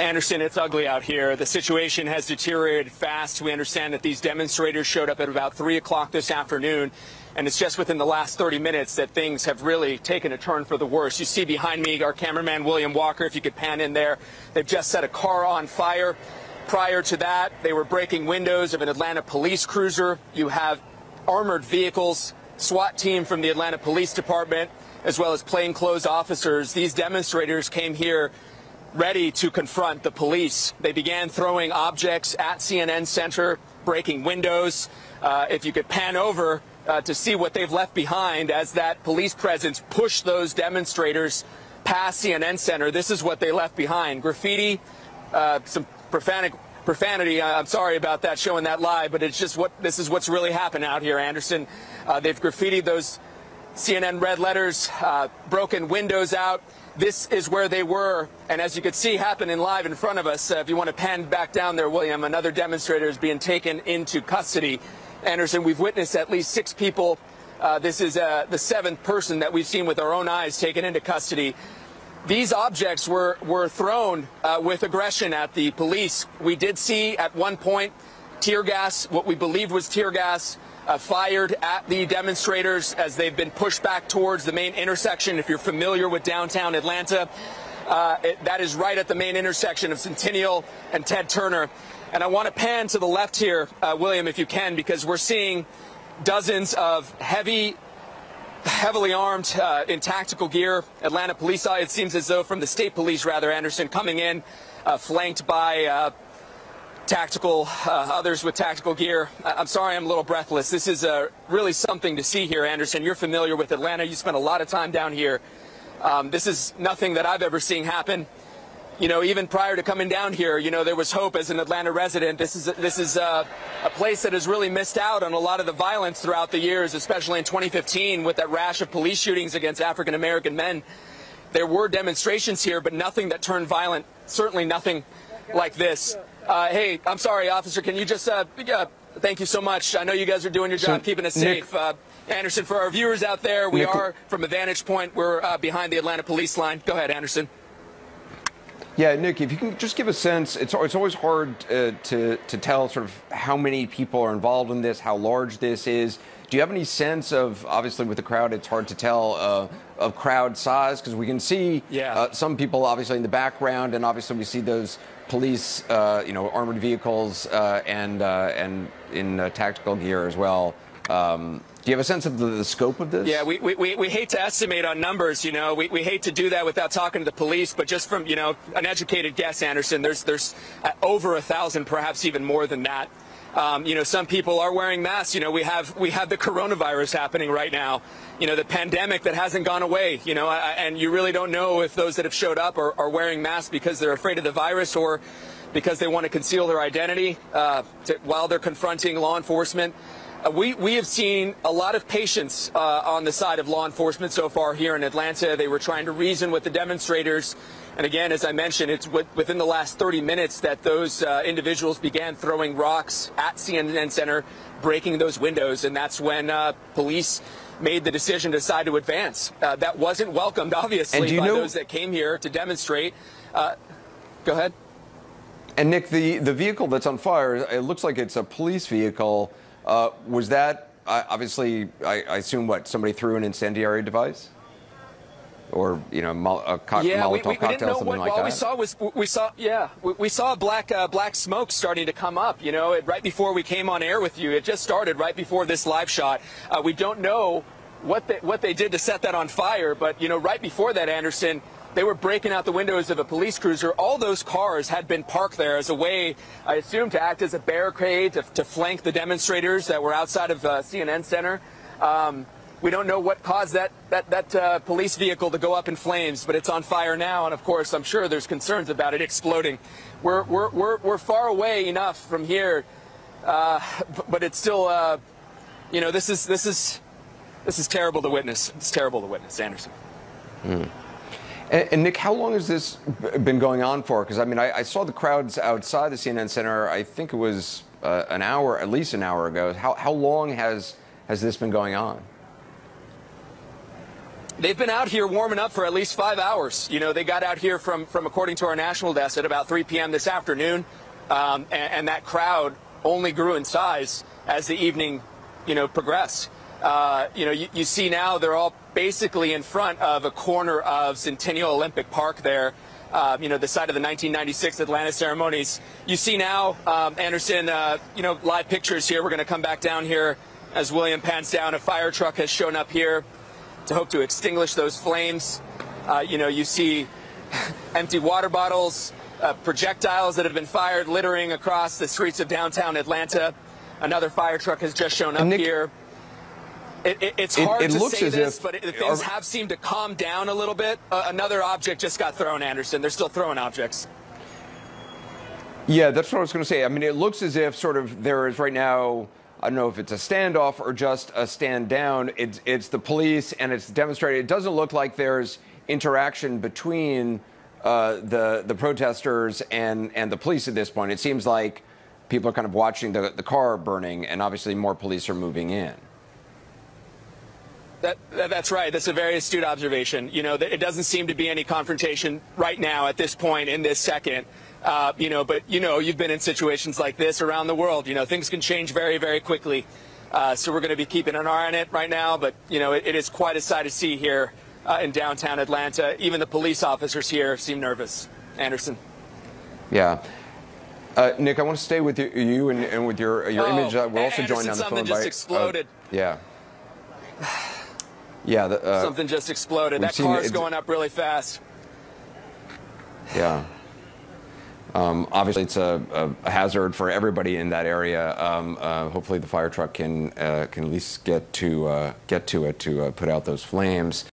Anderson, it's ugly out here. The situation has deteriorated fast. We understand that these demonstrators showed up at about 3 o'clock this afternoon, and it's just within the last 30 minutes that things have really taken a turn for the worse. You see behind me our cameraman, William Walker, if you could pan in there. They've just set a car on fire. Prior to that, they were breaking windows of an Atlanta police cruiser. You have armored vehicles, SWAT team from the Atlanta Police Department, as well as plainclothes officers. These demonstrators came here ready to confront the police. They began throwing objects at CNN Center, breaking windows. Uh, if you could pan over uh, to see what they've left behind as that police presence pushed those demonstrators past CNN Center, this is what they left behind. Graffiti, uh, some profanity, profanity. I'm sorry about that, showing that live, but it's just what this is what's really happened out here, Anderson. Uh, they've graffitied those CNN red letters, uh, broken windows out. This is where they were, and as you could see happening live in front of us, uh, if you want to pan back down there, William, another demonstrator is being taken into custody. Anderson, we've witnessed at least six people. Uh, this is uh, the seventh person that we've seen with our own eyes taken into custody. These objects were, were thrown uh, with aggression at the police. We did see at one point tear gas, what we believed was tear gas, uh, fired at the demonstrators as they've been pushed back towards the main intersection. If you're familiar with downtown Atlanta, uh, it, that is right at the main intersection of Centennial and Ted Turner. And I want to pan to the left here, uh, William, if you can, because we're seeing dozens of heavy, heavily armed uh, in tactical gear Atlanta police. It seems as though from the state police, rather, Anderson, coming in, uh, flanked by uh, tactical, uh, others with tactical gear. I'm sorry I'm a little breathless. This is uh, really something to see here, Anderson. You're familiar with Atlanta. You spent a lot of time down here. Um, this is nothing that I've ever seen happen. You know, even prior to coming down here, you know, there was hope as an Atlanta resident. This is this is uh, a place that has really missed out on a lot of the violence throughout the years, especially in 2015 with that rash of police shootings against African American men. There were demonstrations here, but nothing that turned violent. Certainly nothing like this. Uh, hey, I'm sorry, officer. Can you just uh, uh, thank you so much. I know you guys are doing your job, so, keeping us Nick, safe. Uh, Anderson, for our viewers out there, we Nick, are from a vantage point. We're uh, behind the Atlanta police line. Go ahead, Anderson. Yeah, Nick, if you can just give a sense, it's, it's always hard uh, to, to tell sort of how many people are involved in this, how large this is. Do you have any sense of, obviously with the crowd, it's hard to tell, uh, of crowd size? Because we can see yeah. uh, some people obviously in the background, and obviously we see those police, uh, you know, armored vehicles uh, and, uh, and in uh, tactical gear as well. Um, do you have a sense of the, the scope of this? Yeah, we, we, we hate to estimate on numbers, you know. We, we hate to do that without talking to the police, but just from, you know, an educated guess, Anderson, there's, there's over a thousand, perhaps even more than that. Um, you know, some people are wearing masks. You know, we have we have the coronavirus happening right now. You know, the pandemic that hasn't gone away. You know, and you really don't know if those that have showed up are, are wearing masks because they're afraid of the virus or because they want to conceal their identity uh, to, while they're confronting law enforcement. Uh, we, we have seen a lot of patience uh, on the side of law enforcement so far here in Atlanta. They were trying to reason with the demonstrators. And again, as I mentioned, it's within the last 30 minutes that those uh, individuals began throwing rocks at CNN Center, breaking those windows. And that's when uh, police made the decision to decide to advance. Uh, that wasn't welcomed, obviously, by know... those that came here to demonstrate. Uh, go ahead. And Nick, the, the vehicle that's on fire, it looks like it's a police vehicle. Uh, was that obviously? I, I, assume what somebody threw an incendiary device, or you know, a co- yeah, Molotov we, we, cocktail, we something what, like all that. we saw was we saw yeah we, we saw black uh, black smoke starting to come up. You know, it, right before we came on air with you, it just started right before this live shot. Uh, we don't know what they, what they did to set that on fire, but you know, right before that, Anderson they were breaking out the windows of a police cruiser. All those cars had been parked there as a way, I assume, to act as a barricade to, to flank the demonstrators that were outside of uh, CNN Center. Um, we don't know what caused that that that uh, police vehicle to go up in flames, but it's on fire now, and of course, I'm sure there's concerns about it exploding. We're we're we're, we're far away enough from here, uh, but it's still, uh, you know, this is this is this is terrible to witness. It's terrible to witness, Anderson. Mm. And, and, Nick, how long has this been going on for? Because I mean, I, I, saw the crowds outside the CNN Center. I think it was uh, an hour, at least an hour ago. How how long has has this been going on? They've been out here warming up for at least five hours. You know, they got out here from, from according to our national desk, at about 3 p.m. this afternoon, um, and, and, that crowd only grew in size as the evening, you know, progressed. Uh, you know, you, you, see now they're all basically in front of a corner of Centennial Olympic Park there. Uh, you know, the site of the 1996 Atlanta ceremonies. You see now, um, Anderson, uh, you know, live pictures here. We're going to come back down here as William pans down. A fire truck has shown up here to hope to extinguish those flames. Uh, you know, you see empty water bottles, uh, projectiles that have been fired littering across the streets of downtown Atlanta. Another fire truck has just shown up Nick, here. It, it, it's hard it, to looks say as this, if, but things are, have seemed to calm down a little bit. Uh, another object just got thrown, Anderson. They're still throwing objects. Yeah, that's what I was going to say. I mean, it looks as if sort of there is right now. I don't know if it's a standoff or just a stand down. It's it's the police and it's demonstrated. It doesn't look like there's interaction between uh, the the protesters and and the police at this point. It seems like people are kind of watching the the car burning, and obviously more police are moving in. That, that's right. That's a very astute observation. You know, it doesn't seem to be any confrontation right now at this point in this second. Uh, you know, but you know, you've been in situations like this around the world. You know, things can change very, very quickly. Uh, so we're going to be keeping an eye on it right now. But you know, it, it is quite a sight to see here uh, in downtown Atlanta. Even the police officers here seem nervous. Anderson. Yeah. Uh, Nick, I want to stay with you and, and with your your oh, image. Uh, we're also Anderson, joined on the something phone just by. exploded. yeah. Yeah. The, uh, Something just exploded. That car's going up really fast. Yeah. Um, obviously, it's a, a, hazard for everybody in that area. Um, uh, hopefully, the fire truck can uh, can at least get to uh, get to it to uh, put out those flames.